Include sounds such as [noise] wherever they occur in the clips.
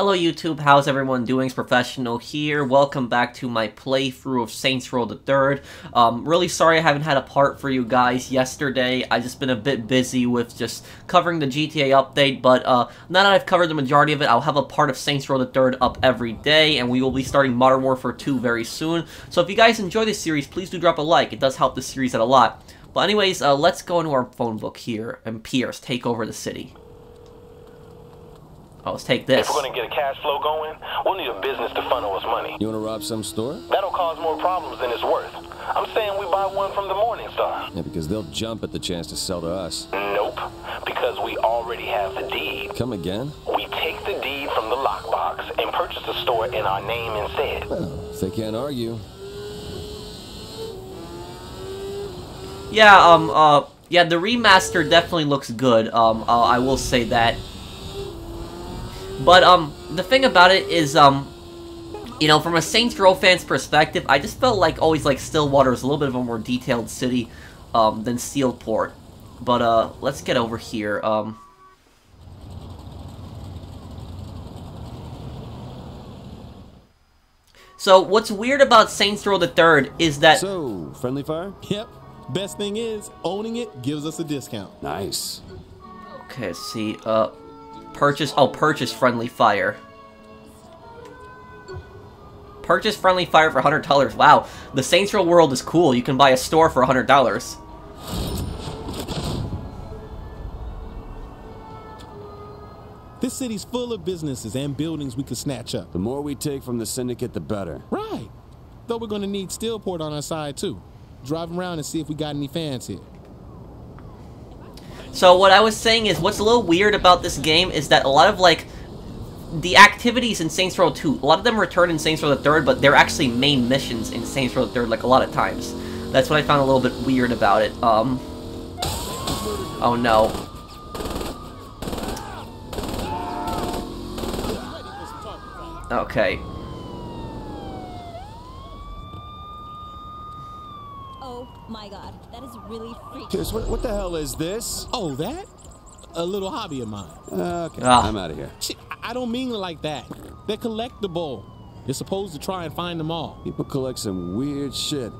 Hello YouTube, how's everyone doing? It's Professional here. Welcome back to my playthrough of Saints Row the Third. Um, really sorry I haven't had a part for you guys yesterday. i just been a bit busy with just covering the GTA update, but uh, now that I've covered the majority of it, I'll have a part of Saints Row the Third up every day, and we will be starting Modern Warfare 2 very soon. So if you guys enjoy this series, please do drop a like. It does help the series out a lot. But anyways, uh, let's go into our phone book here, and Pierce, take over the city. Oh, let's take this. If we're gonna get a cash flow going, we'll need a business to funnel us money. You wanna rob some store? That'll cause more problems than it's worth. I'm saying we buy one from the Morningstar. Yeah, because they'll jump at the chance to sell to us. Nope, because we already have the deed. Come again? We take the deed from the lockbox and purchase the store in our name instead. Well, if they can't argue. Yeah, um, uh, yeah, the remaster definitely looks good. Um, uh, I will say that. But, um, the thing about it is, um, you know, from a Saints Row fan's perspective, I just felt like always like Stillwater was a little bit of a more detailed city, um, than Steelport. But, uh, let's get over here, um... So, what's weird about Saints Row the Third is that... So, friendly fire? Yep. Best thing is, owning it gives us a discount. Nice. Okay, see, uh... Purchase, oh, purchase friendly fire. Purchase friendly fire for $100. Wow, the Saints Row world is cool. You can buy a store for $100. This city's full of businesses and buildings we could snatch up. The more we take from the syndicate, the better. Right. Though we're gonna need Steelport on our side too. Drive around and see if we got any fans here. So what I was saying is, what's a little weird about this game is that a lot of, like, the activities in Saints Row 2, a lot of them return in Saints Row the 3rd, but they're actually main missions in Saints Row the 3rd, like, a lot of times. That's what I found a little bit weird about it. Um... Oh, no. Okay. Oh my god, that is really. Pierce, what, what the hell is this? Oh, that? A little hobby of mine. Okay, Ah. I'm out of here. Shit, I- I don't mean it like that. They're collectible. You're supposed to try and find them all. People collect some weird shit.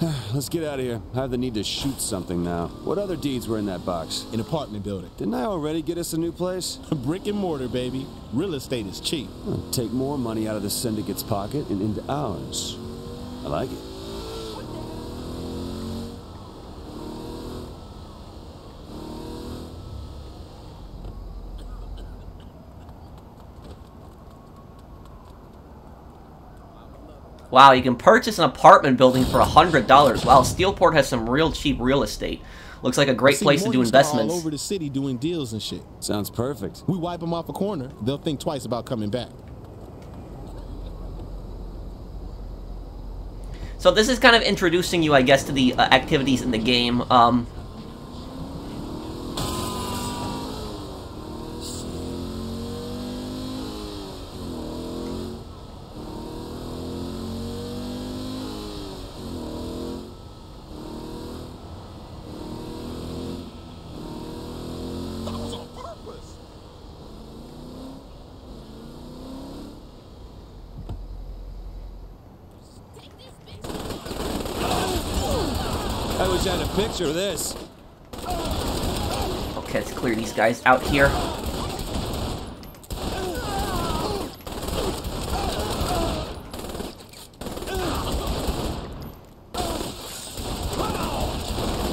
[sighs] Let's get out of here. I have the need to shoot something now. What other deeds were in that box? An apartment building. Didn't I already get us a new place? [laughs] Brick and mortar, baby. Real estate is cheap. Huh, Take more money out of the syndicate's pocket and into ours. I like it. Wow, you can purchase an apartment building for $100. Wow, Steelport has some real cheap real estate. Looks like a great place to do investments. All over the city doing deals and shit. Sounds perfect. We wipe them off a corner, they'll think twice about coming back. So this is kind of introducing you, I guess, to the uh, activities in the game. Um, I wish I had a picture of this. okay, let's clear these guys out here.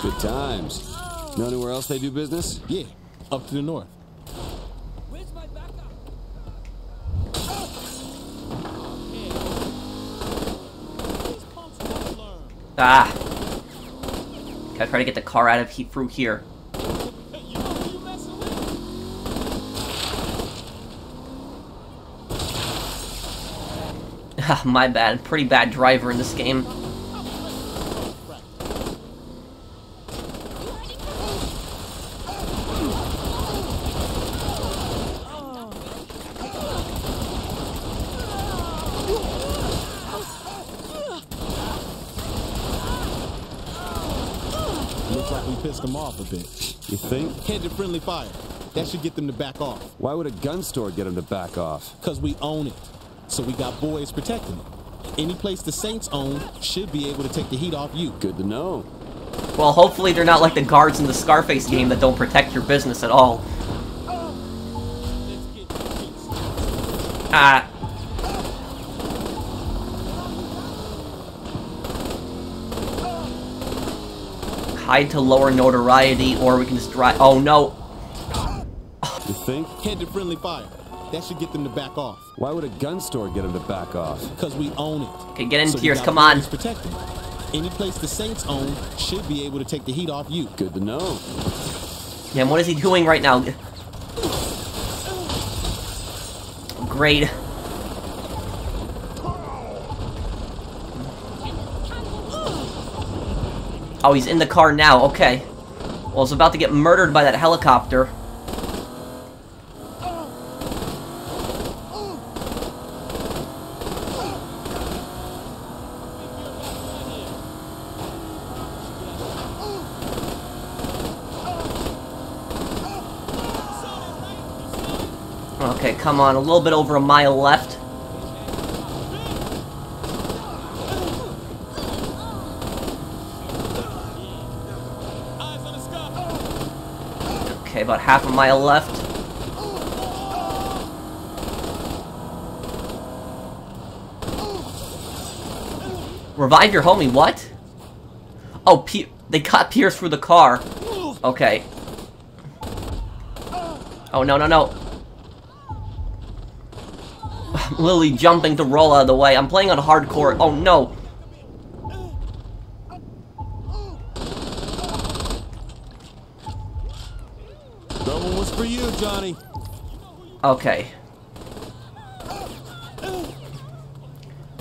Good times. Know anywhere else they do business? Yeah, up to the north. Ah. Gotta try to get the car out of he through here. [laughs] Ah, My bad. Pretty bad driver in this game. Looks like we pissed them off a bit. You think? Head to friendly fire. That should get them to back off. Why would a gun store get them to back off? Because we own it. So we got boys protecting it. Any place the Saints own should be able to take the heat off you. Good to know. Well, hopefully they're not like the guards in the Scarface game that don't protect your business at all. Ah. Hide to lower notoriety, or we can just drive- Oh no! You think? Head to friendly fire. That should get them to back off. Why would a gun store get them to back off? Because we own it. Okay, get in, So we Pierce, got come on. boys protecting. Any place the Saints own should be able to take the heat off you. Good to know. Damn, what is he doing right now? Great. Oh, he's in the car now, okay. Well, he's about to get murdered by that helicopter. Okay, come on, a little bit over a mile left. Okay, about half a mile left. Revive your homie, what? Oh, P they cut Pierce through the car. Okay. Oh, no, no, no. I'm [sighs] Lily jumping to roll out of the way. I'm playing on hardcore. Oh, no. That one was for you, Johnny. Okay.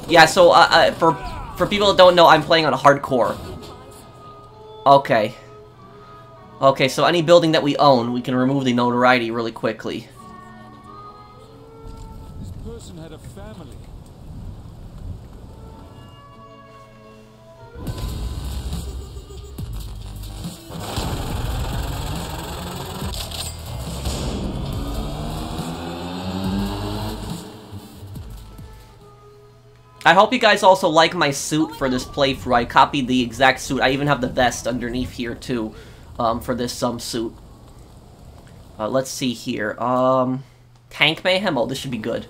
Yeah, so, uh, uh, for, for people that don't know, I'm playing on hardcore. Okay. Okay, so any building that we own, we can remove the notoriety really quickly. I hope you guys also like my suit for this playthrough. I copied the exact suit. I even have the vest underneath here, too, um, for this um, suit. Uh, let's see here. Um, Tank Mayhem? Oh, this should be good.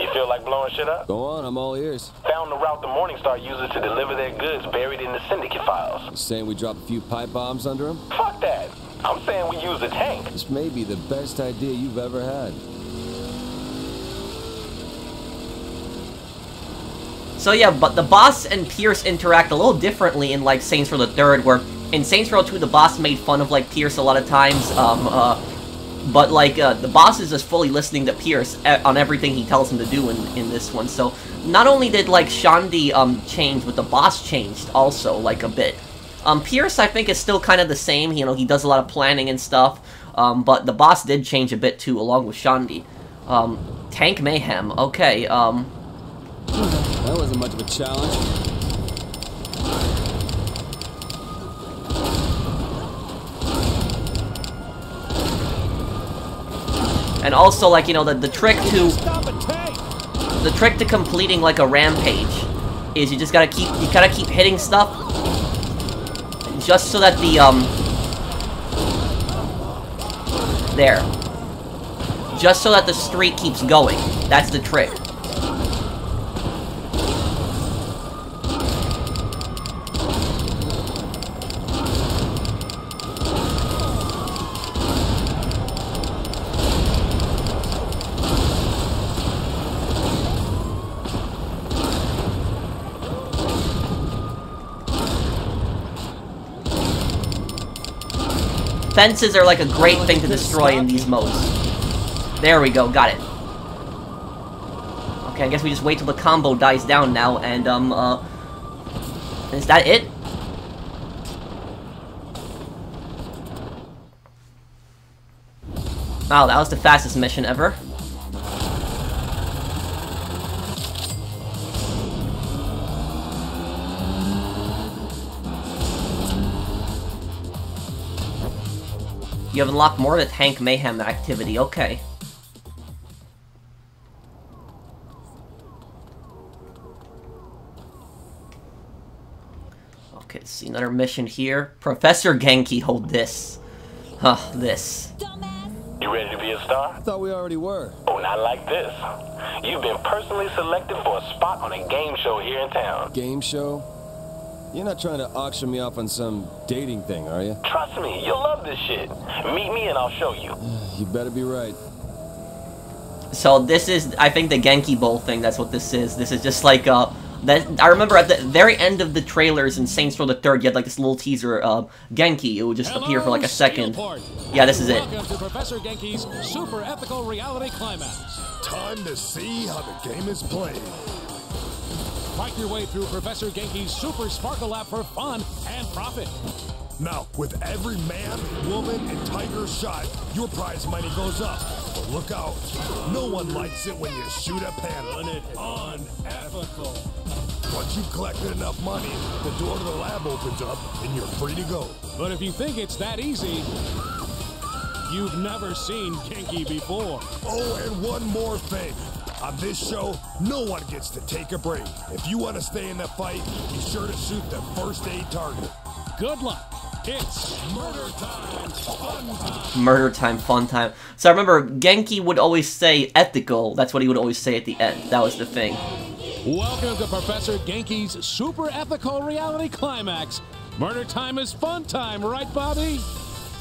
You feel like blowing shit up? Go on, I'm all ears. Found the route the Morningstar uses to deliver their goods buried in the syndicate files. You saying we drop a few pipe bombs under them? Fuck that. I'm saying we use the tank. This may be the best idea you've ever had. So yeah, but the boss and Pierce interact a little differently in like Saints Row the Third, where in Saints Row 2 the boss made fun of like Pierce a lot of times, um, uh, but like uh, the boss is just fully listening to Pierce on everything he tells him to do in, in this one. So not only did like Shaundi um change, but the boss changed also like a bit. Um, Pierce I think is still kind of the same. You know, he does a lot of planning and stuff. Um, but the boss did change a bit too, along with Shaundi. Um, Tank Mayhem. Okay. Um. That wasn't much of a challenge. And also, like, you know, the, the trick to... The trick to completing, like, a rampage is you just gotta keep... You gotta keep hitting stuff just so that the, um... There. Just so that the streak keeps going. That's the trick. Fences are like a great thing to destroy in these modes. There we go, got it. Okay, I guess we just wait till the combo dies down now, and, um, uh... Is that it? Wow, that was the fastest mission ever. You have unlocked more of the Tank Mayhem activity, okay. Okay, let's see another mission here. Professor Genki, hold this. Huh, this. Dumbass! You ready to be a star? I thought we already were. Oh, not like this. You've been personally selected for a spot on a game show here in town. Game show? You're not trying to auction me off on some dating thing, are you? Trust me, you'll love this shit. Meet me and I'll show you. [sighs] You better be right. So this is, I think, the Genki Bowl thing. That's what this is. This is just like uh, that. I remember at the very end of the trailers in Saints Row the Third, you had like this little teaser. Uh, Genki. It would just appear for like a second. Steelport. Yeah, this is it. Welcome to Professor Genki's super ethical reality climax. Time to see how the game is played. Fight your way through Professor Genki's super sparkle app for fun and profit. Now, with every man, woman, and tiger shot, your prize money goes up. But look out. No one likes it when you shoot a panda. Unethical. Once you've collected enough money, the door to the lab opens up and you're free to go. But if you think it's that easy, you've never seen Genki before. Oh, and one more thing. On this show, no one gets to take a break. If you want to stay in the fight, be sure to shoot the first aid target. Good luck. It's murder time, fun time. Murder time, fun time. So I remember Genki would always say ethical. That's what he would always say at the end. That was the thing. Welcome to Professor Genki's super ethical reality climax. Murder time is fun time, right, Bobby?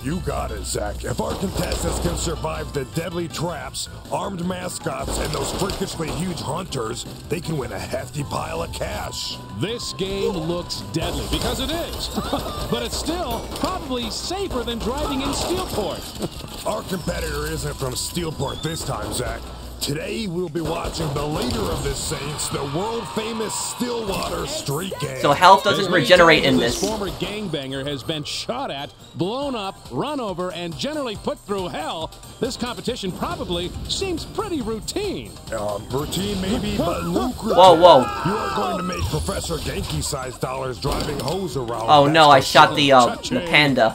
You got it, Zach. If our contestants can survive the deadly traps, armed mascots, and those freakishly huge hunters, they can win a hefty pile of cash. This game looks deadly because it is, [laughs] but it's still probably safer than driving in Steelport. Our competitor isn't from Steelport this time, Zach. Today, we'll be watching the leader of the Saints, the world-famous Stillwater Street Gang. So health doesn't regenerate in as this. former gangbanger has been shot at, blown up, run over, and generally put through hell. This competition probably seems pretty routine. Um, routine maybe, but [laughs] lucrative. Whoa, whoa. You are going to make Professor Genki-sized dollars driving hose around. Oh no, I shot the uh, the panda.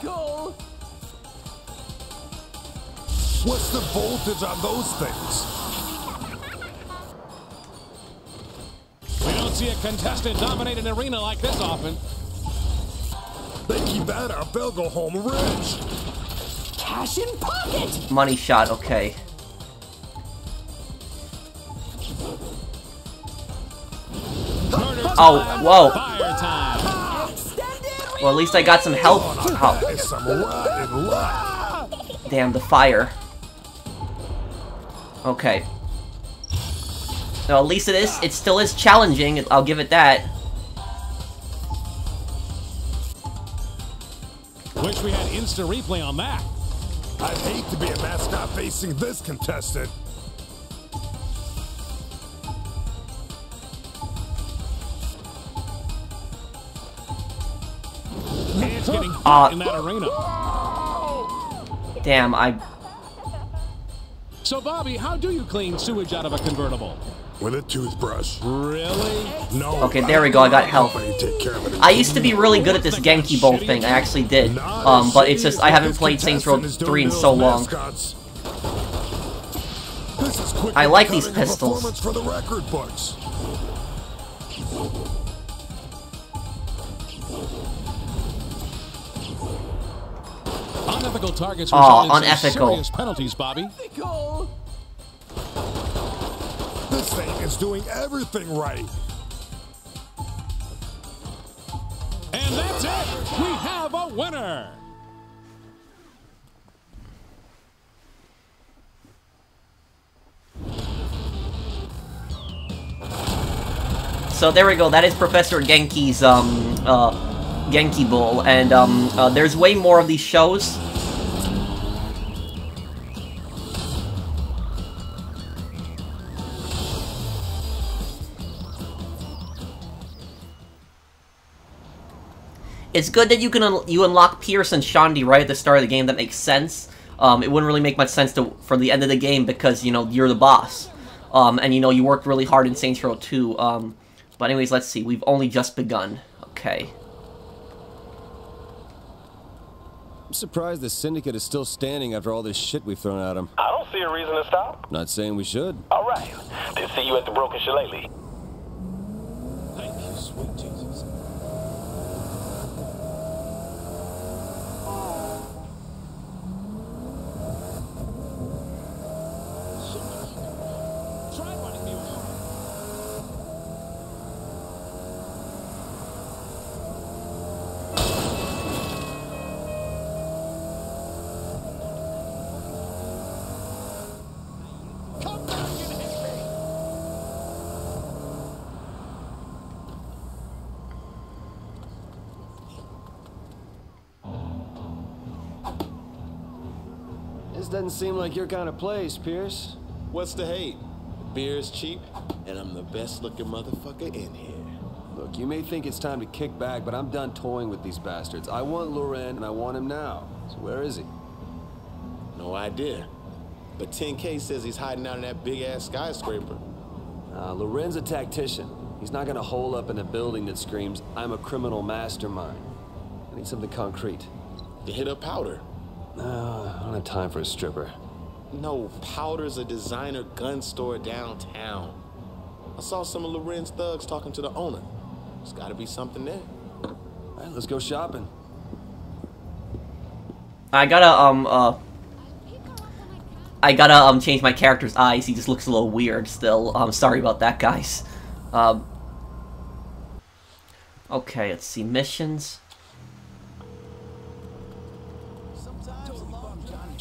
What's the voltage on those things? Don't see a contestant dominate an arena like this often. They keep that up, they'll go home rich. Cash in pocket! Money shot. Okay. Oh, whoa. Fire time. Well, at least I got some health. Oh, It's some rotten luck. damn the fire. Okay. No, at least it is. It still is challenging. I'll give it that. Wish we had instant replay on that. I'd hate to be a mascot facing this contestant. It's getting Uh, hot in that arena. Damn, I. So, Bobby, how do you clean sewage out of a convertible? With a toothbrush. Really? No. Okay, there we go, I got health. Company take care of it. I used to be really good at this Genki Bowl thing. I actually did. Um, but it's just I haven't played Saints Row 3 in so long. mascots. This is quickly I like these pistols. performance for the record books. Unethical targets Aw, result in some unethical. penalties, Bobby. This thing is doing everything right. And that's it. We have a winner. So there we go. That is Professor Genki's um uh Genki Bowl, and um uh, there's way more of these shows. It's good that you can un you unlock Pierce and Shaundi right at the start of the game. That makes sense. Um, it wouldn't really make much sense to for the end of the game because you know you're the boss, um, and you know you worked really hard in Saints Row 2. Um, but anyways, let's see. We've only just begun. Okay. I'm surprised the syndicate is still standing after all this shit we've thrown at them. I don't see a reason to stop. Not saying we should. All right. Then see you at the Broken Shillelagh. Thank you, sweet Jesus. Try running me over. Come back and hit me! This doesn't seem like your kind of place, Pierce. What's the hate? Beer is cheap, and I'm the best looking motherfucker in here. Look, you may think it's time to kick back, but I'm done toying with these bastards. I want Loren, and I want him now. So where is he? No idea. But 10K says he's hiding out in that big ass skyscraper. Uh, Loren's a tactician. He's not gonna hole up in a building that screams, I'm a criminal mastermind. I need something concrete. You hit up powder. No, I don't have time for a stripper. No, Powder's a designer gun store downtown. I saw some of Loren's thugs talking to the owner. There's gotta be something there. All right, let's go shopping. I gotta um uh I gotta um change my character's eyes. He just looks a little weird still. I'm um sorry about that guys. Um Okay, let's see missions.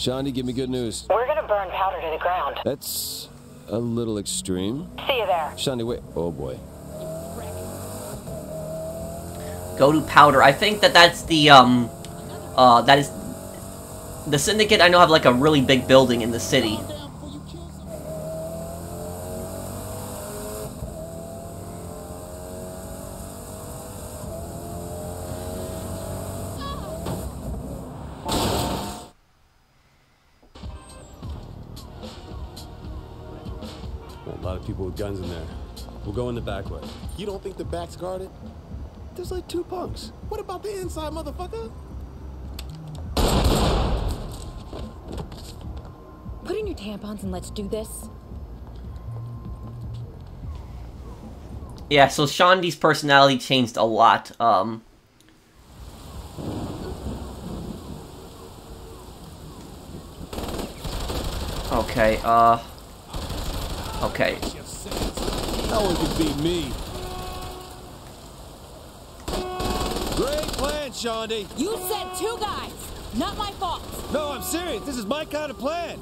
Shaundi, give me good news. We're gonna burn powder to the ground. That's a little extreme. See you there. Shaundi, wait. Oh boy. Go to powder. I think that that's the um uh that is the syndicate I know have like a really big building in the city. With guns in there. We'll go in the back way. You don't think the back's guarded? There's like two punks. What about the inside, motherfucker? Put in your tampons and let's do this. Yeah, so Shaundi's personality changed a lot. Um Okay, uh Okay. No one can beat me. Great plan, Shaundi. You said two guys, not my fault. No, I'm serious. This is my kind of plan.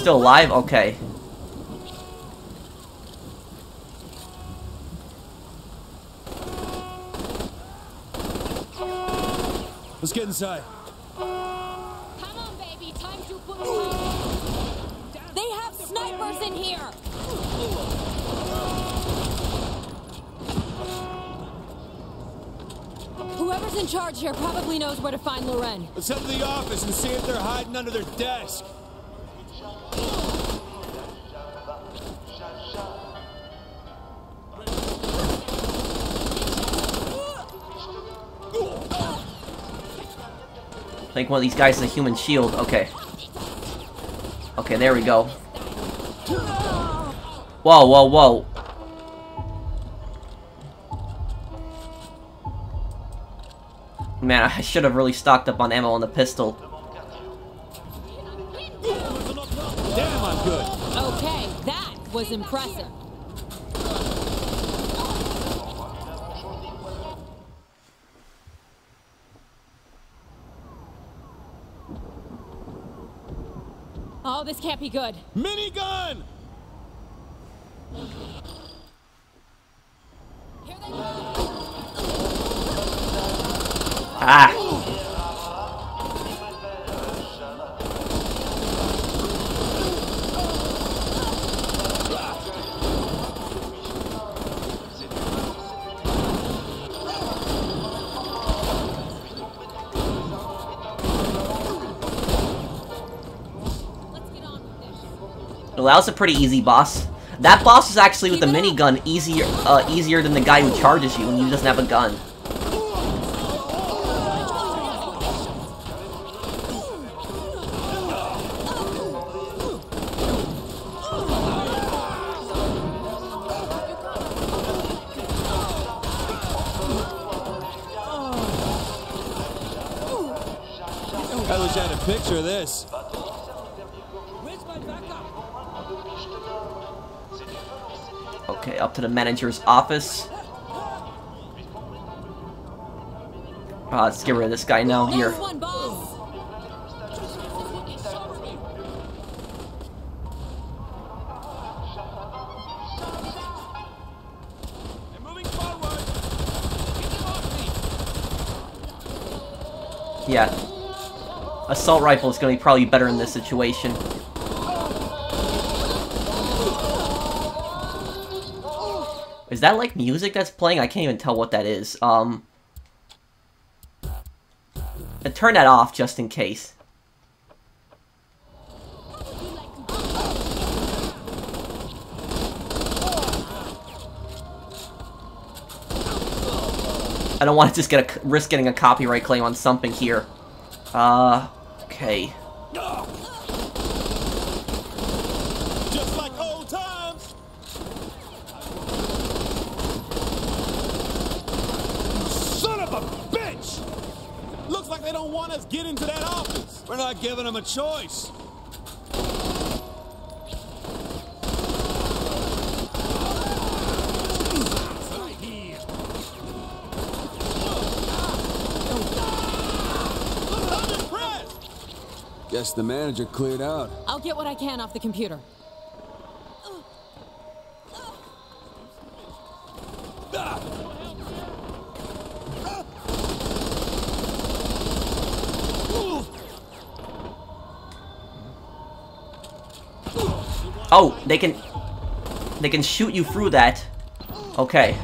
Still alive? Okay. Let's get inside. Come on, baby, time to put They have snipers in here. Whoever's in charge here probably knows where to find Loren. Let's head to the office and see if they're hiding under their desk. Think one of these guys is a human shield. Okay. Okay, there we go. Whoa, whoa, whoa. Man, [laughs] I should have really stocked up on ammo on the pistol. Damn, I'm good. Okay, that was impressive. Oh, this can't be good. Minigun! Here they go. Ah! Well, that was a pretty easy boss. That boss is actually with the minigun easier uh, easier than the guy who charges you when he doesn't have a gun. Okay, up to the manager's office. Uh, let's get rid of this guy now. Here. Nice one, boss. Yeah. Assault rifle is going to be probably better in this situation. Is that like music that's playing? I can't even tell what that is. Um, uh, turn that off just in case. I don't want to just get a risk getting a copyright claim on something here. Uh, okay. Just like old times. Son of a bitch! Looks like they don't want us getting to that office. We're not giving him a choice. I'm. Guess the manager cleared out. I'll get what I can off the computer. Oh, they can... They can shoot you through that. Okay.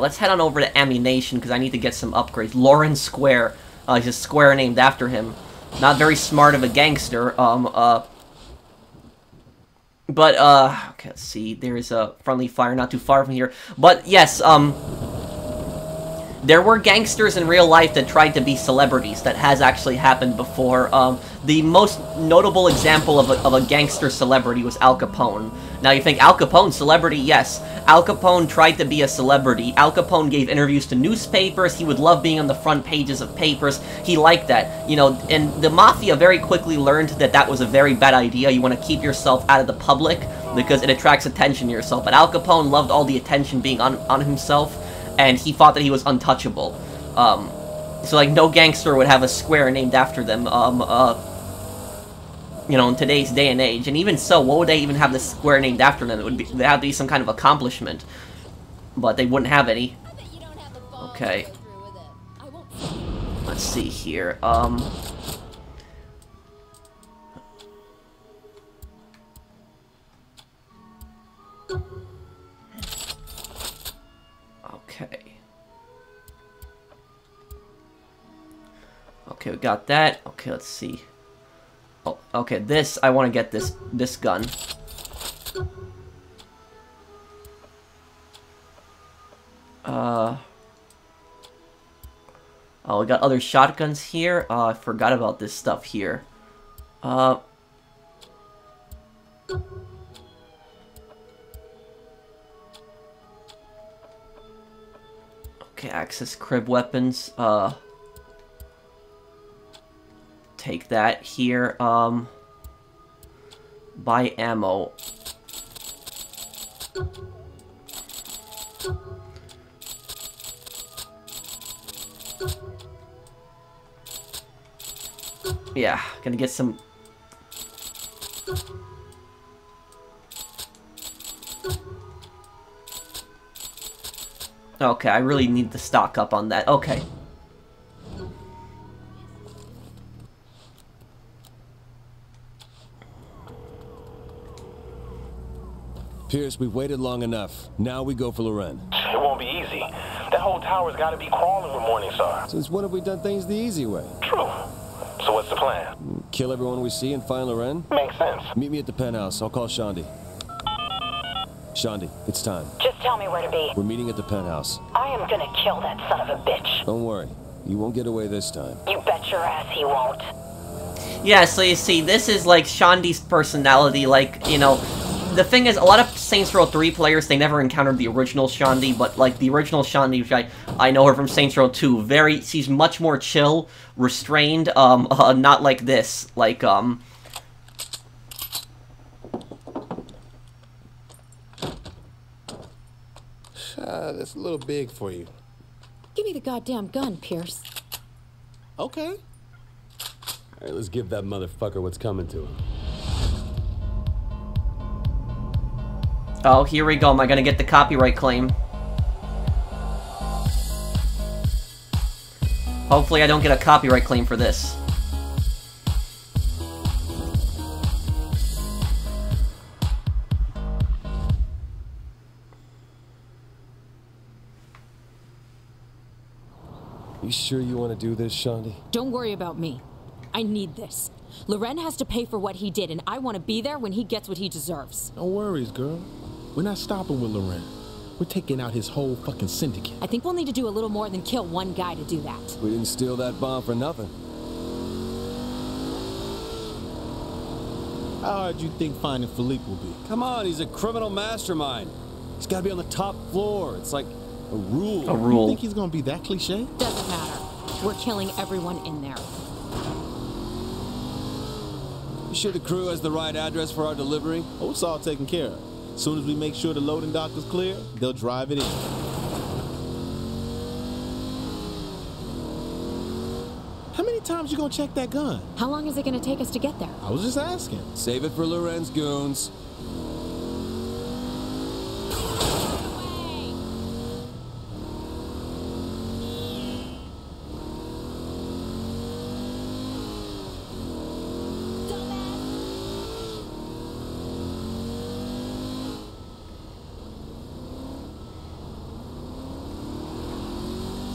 Let's head on over to Ammunition, because I need to get some upgrades. Loren Square. Uh, he's a square named after him. Not very smart of a gangster. Um, uh... But, uh... Okay, let's see. There's a friendly fire not too far from here. But, yes, um... There were gangsters in real life that tried to be celebrities. That has actually happened before. Um, the most notable example of a, of a gangster celebrity was Al Capone. Now you think, Al Capone, celebrity? Yes. Al Capone tried to be a celebrity. Al Capone gave interviews to newspapers. He would love being on the front pages of papers. He liked that. You know, and the Mafia very quickly learned that that was a very bad idea. You want to keep yourself out of the public because it attracts attention to yourself. But Al Capone loved all the attention being on, on himself and he thought that he was untouchable. Um, so like no gangster would have a square named after them. Um, uh, you know, in today's day and age, and even so, what would they even have the square named after them? It would be they have to be some kind of accomplishment, but they wouldn't have any. Okay. Let's see here. Um. Okay, we got that. Okay, let's see. Oh, okay, this, I want to get this, this gun. Uh... Oh, we got other shotguns here. Oh, I forgot about this stuff here. Uh... Okay, access crib weapons. Uh take that here. Um, buy ammo. Yeah, gonna get some... Okay, I really need to stock up on that. Okay. Pierce, we've waited long enough. Now we go for Loren. It won't be easy. That whole tower's got to be crawling with Morningstar. Since when have we done things the easy way? True. So what's the plan? Kill everyone we see and find Loren? Makes sense. Meet me at the penthouse. I'll call Shaundi. Shaundi, it's time. Just tell me where to be. We're meeting at the penthouse. I am gonna kill that son of a bitch. Don't worry. You won't get away this time. You bet your ass he won't. Yeah, so you see, this is like Shaundi's personality, like, you know, the thing is, a lot of Saints Row 3 players, they never encountered the original Shaundi, but, like, the original Shaundi, which I, I know her from Saints Row 2, very, she's much more chill, restrained, um, [laughs] uh, not like this, like, um... Uh, that's a little big for you. Give me the goddamn gun, Pierce. Okay. All right, let's give that motherfucker what's coming to him. Oh, here we go, am I gonna get the copyright claim? Hopefully I don't get a copyright claim for this. You sure you want to do this, Shaundi? Don't worry about me. I need this. Loren has to pay for what he did, and I want to be there when he gets what he deserves. No worries, girl. We're not stopping with Loren. We're taking out his whole fucking syndicate. I think we'll need to do a little more than kill one guy to do that. We didn't steal that bomb for nothing. How hard do you think finding Philippe will be? Come on, he's a criminal mastermind. He's got to be on the top floor. It's like a rule. A You rule. think he's gonna be that cliche? Doesn't matter. We're killing everyone in there. You sure the crew has the right address for our delivery? Oh, it's all taken care of. As soon as we make sure the loading dock is clear, they'll drive it in. How many times you gonna check that gun? How long is it going to take us to get there? I was just asking. Save it for Loren's goons.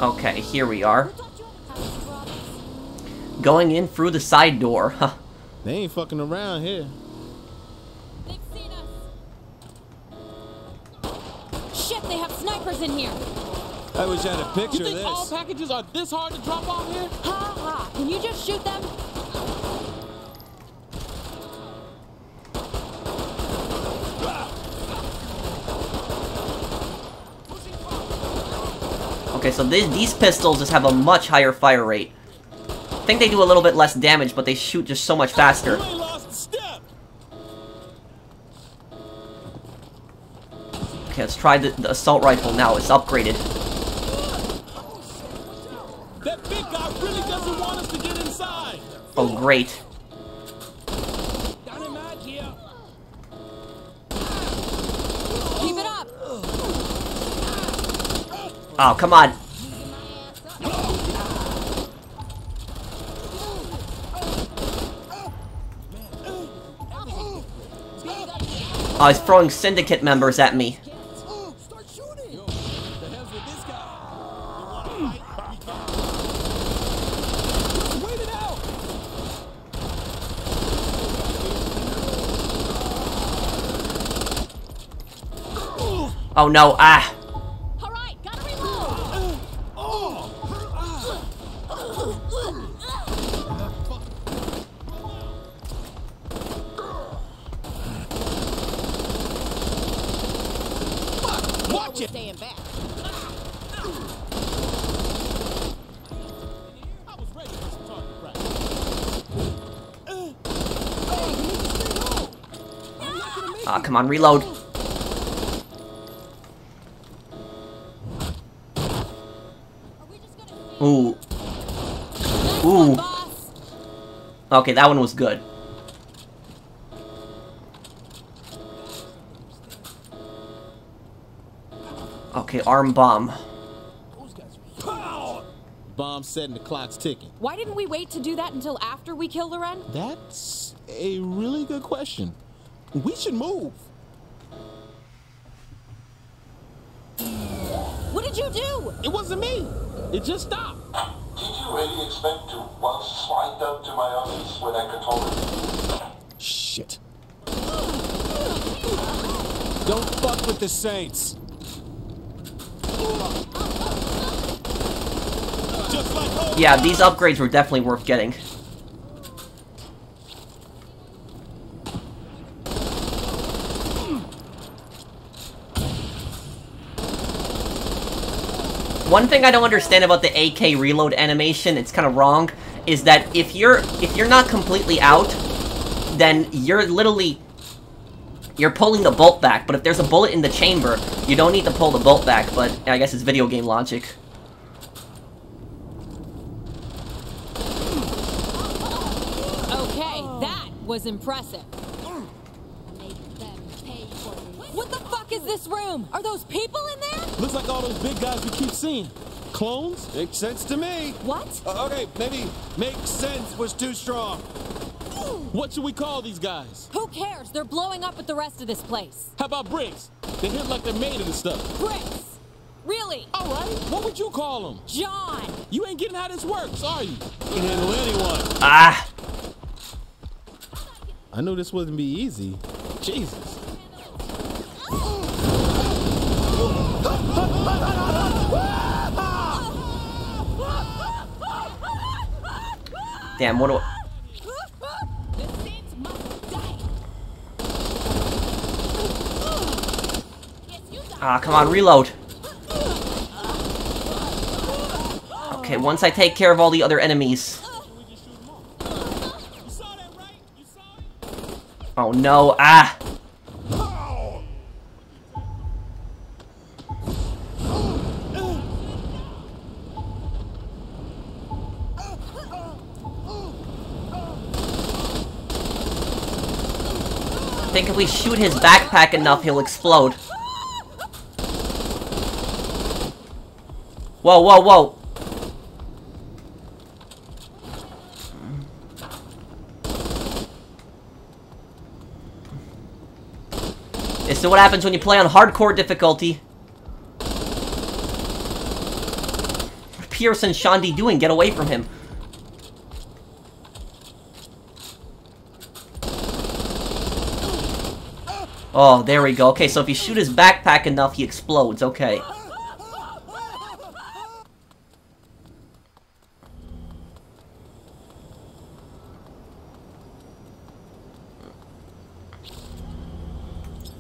Okay, here we are. Going in through the side door. They ain't fucking around here. They've seen us. Shit, they have snipers in here. I wish I had a picture You of think all packages are this hard to drop off here? Ha ha. Can you just shoot them? Okay, so these, these pistols just have a much higher fire rate. I think they do a little bit less damage, but they shoot just so much faster. You ain't lost a step. Okay, let's try the, the assault rifle now. It's upgraded. That big guy really doesn't want us to get inside. Oh, great. Down in mag here. Keep it up. Oh, come on. Oh, he's throwing syndicate members at me. Oh no, ah. Ah, come on, reload. Ooh. Ooh. Okay, that one was good. Okay, arm bomb. Bomb setting the clock's ticking. Why didn't we wait to do that until after we kill Loren? That's a really good question. We should move. What did you do? It wasn't me. It just stopped. Did you really expect to once slide up to my office when I control it? Shit. Don't fuck with the Saints. Just like Yeah, these upgrades were definitely worth getting. One thing I don't understand about the AK reload animation, it's kind of wrong, is that if you're if you're not completely out, then you're literally you're pulling the bolt back, but if there's a bullet in the chamber, you don't need to pull the bolt back, but I guess it's video game logic. Okay, that was impressive. What the fuck is this room? Are those people in there? Looks like all those big guys we keep seeing. Clones? Makes sense to me. What? Uh, okay, maybe makes sense was too strong. What should we call these guys? Who cares? They're blowing up with the rest of this place. How about bricks? They hit like they're made of this stuff. Bricks! Really? All right, what would you call them? John! You ain't getting how this works, are you? You can handle anyone. Ah! I knew this wouldn't be easy. Jesus. Damn, what do I... Ah, come on, reload. Okay, once I take care of all the other enemies. Oh no, ah! I think if we shoot his backpack enough, he'll explode. Whoa, whoa, whoa! This is what happens when you play on hardcore difficulty. Pierce and Shaundi doing? Get away from him. Oh, there we go. Okay, so if you shoot his backpack enough, he explodes. Okay.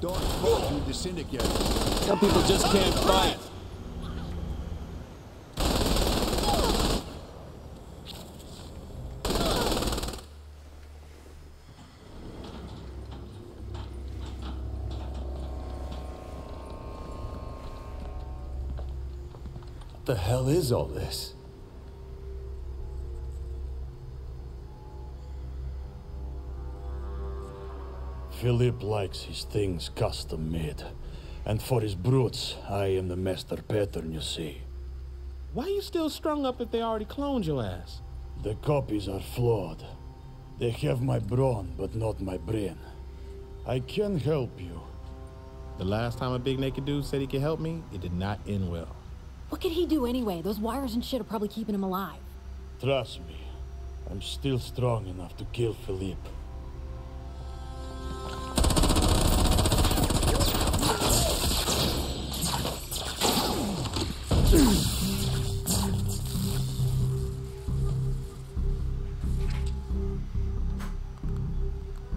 Don't fuck with the syndicate. Some people just can't fight. The hell is all this? Philippe likes his things custom made. And for his brutes, I am the master pattern, you see. Why are you still strung up if they already cloned your ass? The copies are flawed. They have my brawn, but not my brain. I can help you. The last time a big naked dude said he could help me, it did not end well. What could he do anyway? Those wires and shit are probably keeping him alive. Trust me, I'm still strong enough to kill Philippe.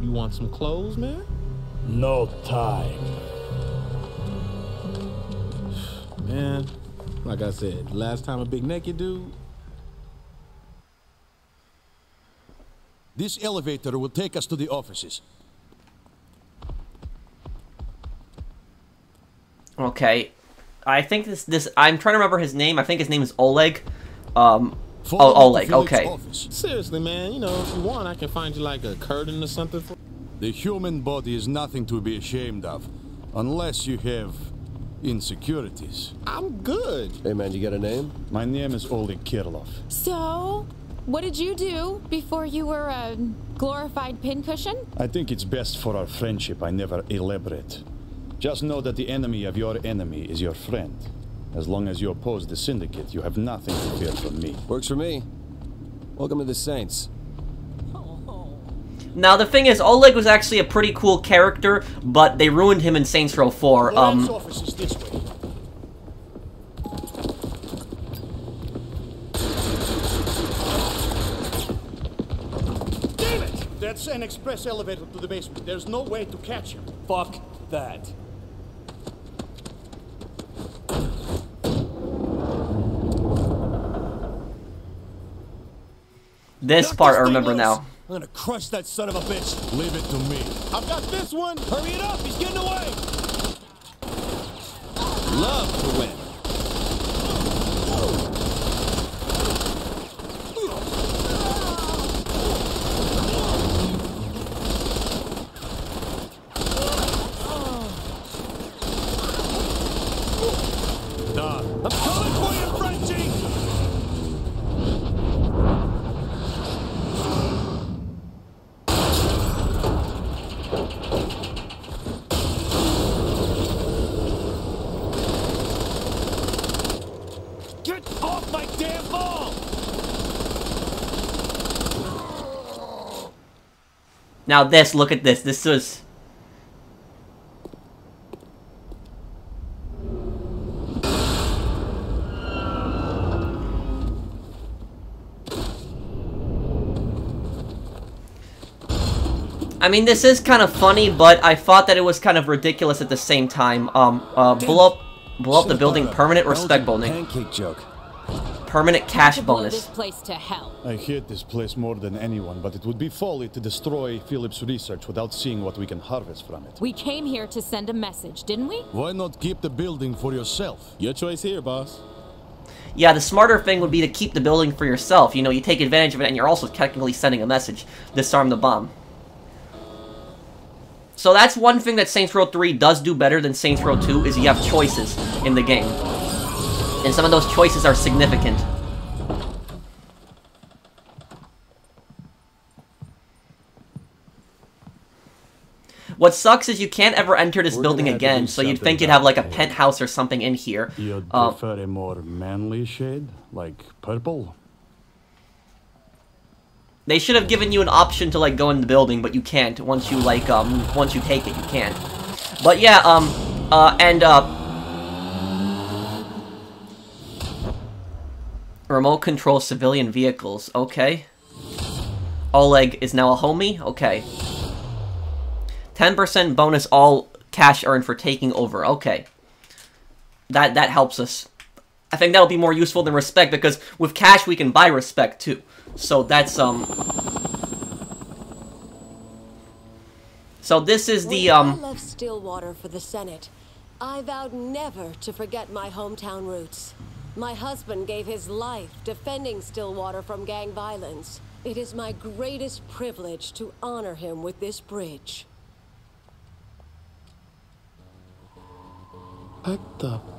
You want some clothes, man? No time. Man, like I said, last time a big naked dude. This elevator will take us to the offices. Okay. I think this this I'm trying to remember his name. I think his name is Oleg. Um Follow Oh, Oleg, okay. office. Seriously, man, you know, if you want, I can find you like a curtain or something. For... The human body is nothing to be ashamed of, unless you have Insecurities. I'm good. Hey man, you got a name? My name is Oleg Kirillov. So, what did you do before you were a glorified pincushion? I think it's best for our friendship I never elaborate. Just know that the enemy of your enemy is your friend. As long as you oppose the Syndicate, you have nothing to fear from me. Works for me. Welcome to the Saints. Now the thing is, Oleg was actually a pretty cool character, but they ruined him in Saints Row 4. Loren's Um, this way. Damn it! That's an express elevator to the basement. There's no way to catch him. Fuck that. this part I remember now. I'm gonna crush that son of a bitch. Leave it to me. I've got this one. Hurry it up, he's getting away. Love to win. Nah, I'm coming for you, Frenchie. Get off my damn ball! Now this, look at this. This was... I mean, this is kind of funny, but I thought that it was kind of ridiculous at the same time. Um, uh, blow up, blow up the building, permanent respect bonus, Pancake joke. Permanent cash To blow this bonus. place to hell. I hate this place more than anyone, but it would be folly to destroy Philippe's research without seeing what we can harvest from it. We came here to send a message, didn't we? Why not keep the building for yourself? Your choice here, boss. Yeah, the smarter thing would be to keep the building for yourself. You know, you take advantage of it, and you're also technically sending a message. Disarm the bomb. So that's one thing that Saints Row 3 does do better than Saints Row 2, is you have choices in the game. And some of those choices are significant. What sucks is you can't ever enter this We're building gonna have to again, so you'd think you'd have like a penthouse or something in here. You'd Um, prefer a more manly shade, like purple? They should have given you an option to like go in the building, but you can't. Once you like um once you take it, you can't. But yeah, um uh and uh remote control civilian vehicles. Okay. Oleg is now a homie. Okay. 10% bonus all cash earned for taking over. Okay. That that helps us. I think that'll be more useful than respect because with cash we can buy respect too. So that's um So this is the When I um left Stillwater for the Senate, I vowed never to forget my hometown roots. My husband gave his life defending Stillwater from gang violence. It is my greatest privilege to honor him with this bridge. What the?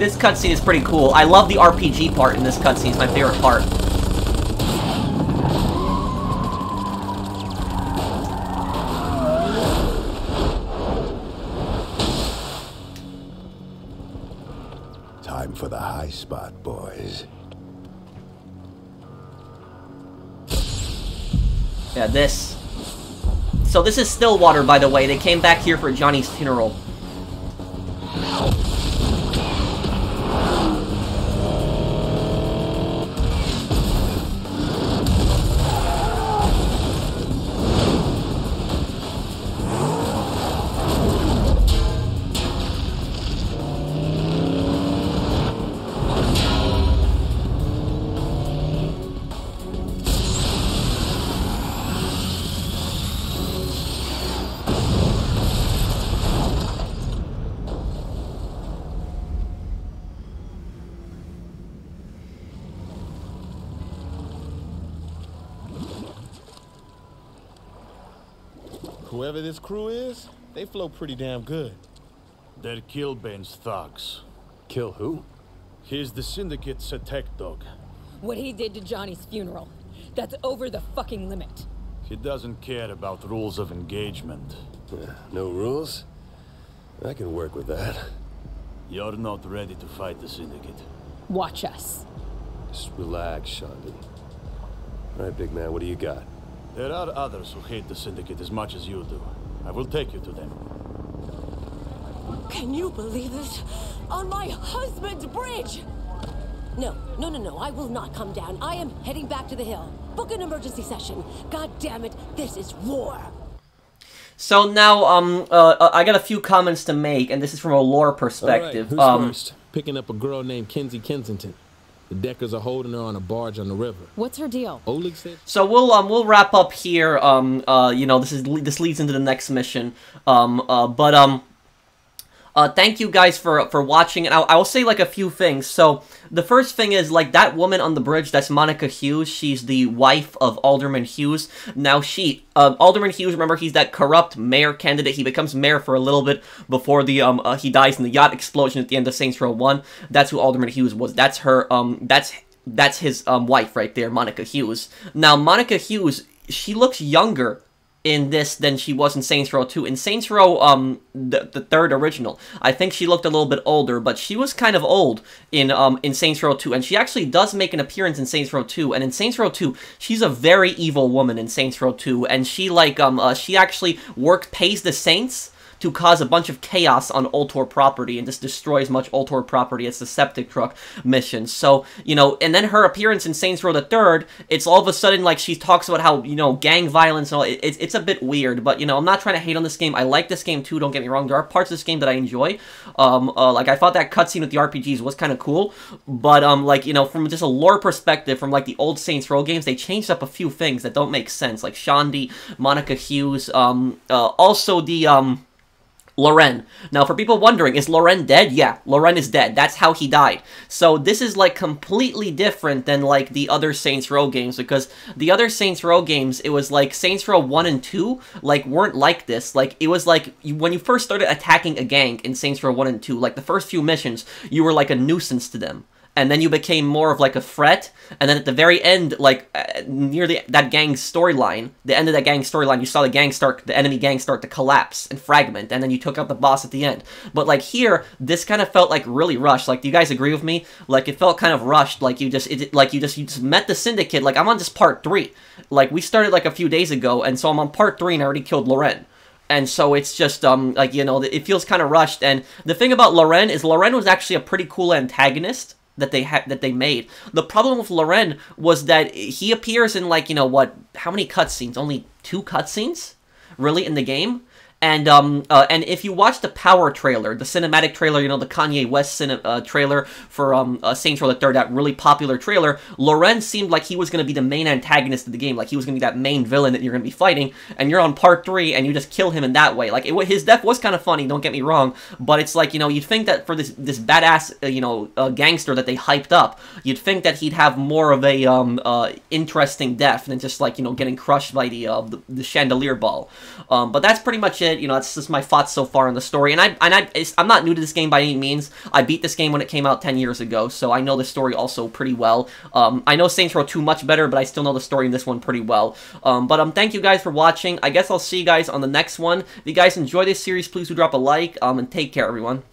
This cutscene is pretty cool. I love the RPG part in this cutscene. It's my favorite part. Time for the high spot, boys. Yeah, this. So this is Stillwater, by the way. They came back here for Johnny's funeral. Whoever this crew is, they flow pretty damn good. They're Killbane's thugs. Kill who? He's the Syndicate's attack dog. What he did to Johnny's funeral. That's over the fucking limit. He doesn't care about rules of engagement. Yeah, no rules? I can work with that. You're not ready to fight the Syndicate. Watch us. Just relax, Shaundi. All right, big man, what do you got? There are others who hate the Syndicate as much as you do. I will take you to them. Can you believe it? On my husband's bridge! No, no, no, no, I will not come down. I am heading back to the hill. Book an emergency session. God damn it, this is war. So now, um, uh, I got a few comments to make, and this is from a lore perspective. All right, who's um, first? Picking up a girl named Kinzie Kensington. The Deckers are holding her on a barge on the river. What's her deal? Oleg said So we'll um we'll wrap up here. Um uh you know this is this leads into the next mission. Um uh but um uh thank you guys for for watching and I, I will say like a few things. So the first thing is like that woman on the bridge. That's Monica Hughes. She's the wife of Alderman Hughes. Now she uh, Alderman Hughes. Remember he's that corrupt mayor candidate. He becomes mayor for a little bit before the um uh, he dies in the yacht explosion at the end of Saints Row One. That's who Alderman Hughes was. That's her um that's that's his um, wife right there, Monica Hughes. Now, Monica Hughes, she looks younger in this than she was in Saints Row 2. In Saints Row, um, the, the third original, I think she looked a little bit older, but she was kind of old in um in Saints Row 2, and she actually does make an appearance in Saints Row 2. And in Saints Row 2, she's a very evil woman in Saints Row 2, and she like um uh, she actually work pays the Saints to cause a bunch of chaos on Ultor property and just destroy as much Ultor property as the septic truck mission. So, you know, and then her appearance in Saints Row the Third, it's all of a sudden like she talks about how, you know, gang violence and all. It, it's, it's a bit weird, but, you know, I'm not trying to hate on this game. I like this game too, don't get me wrong. There are parts of this game that I enjoy. Um, uh, like, I thought that cutscene with the RPGs was kind of cool, but, um, like, you know, from just a lore perspective, from, like, the old Saints Row games, they changed up a few things that don't make sense, like Shaundi, Monica Hughes, um, uh, also the, um, Loren. Now, for people wondering, is Loren dead? Yeah, Loren is dead. That's how he died. So this is, like, completely different than, like, the other Saints Row games, because the other Saints Row games, it was, like, Saints Row 1 and 2, like, weren't like this. Like, it was, like, when you first started attacking a gang in Saints Row 1 and 2, like, the first few missions, you were, like, a nuisance to them and then you became more of like a threat and then at the very end like uh, near the, that gang storyline the end of that gang storyline you saw the gang start the enemy gang start to collapse and fragment and then you took out the boss at the end. But like here this kind of felt like really rushed. Like do you guys agree with me? Like it felt kind of rushed. Like you just it like you just you just met the syndicate. Like i'm on just part three. Like we started like a few days ago and so i'm on part three and i already killed loren. And so it's just um like you know it feels kind of rushed. And the thing about loren is loren was actually a pretty cool antagonist that they had that they made. The problem with Loren was that he appears in like you know what? How many cutscenes? Only two cutscenes, really, in the game. And um uh, and if you watch the Power trailer, the cinematic trailer, you know the Kanye West cine- uh, trailer for um uh, Saints Row the Third, that really popular trailer, Loren seemed like he was going to be the main antagonist of the game, like he was going to be that main villain that you're going to be fighting, and you're on part three and you just kill him in that way. Like it, his death was kind of funny, don't get me wrong, but it's like you know you'd think that for this this badass uh, you know uh, gangster that they hyped up, you'd think that he'd have more of a um uh interesting death than just like you know getting crushed by the the, the chandelier ball. Um, but that's pretty much it. You know, that's just my thoughts so far on the story. And I and I I'm not new to this game by any means. I beat this game when it came out 10 years ago, so I know the story also pretty well. Um, I know Saints Row 2 much better, but I still know the story in this one pretty well. Um, but um, thank you guys for watching. I guess I'll see you guys on the next one. If you guys enjoy this series, please do drop a like. Um, and take care, everyone.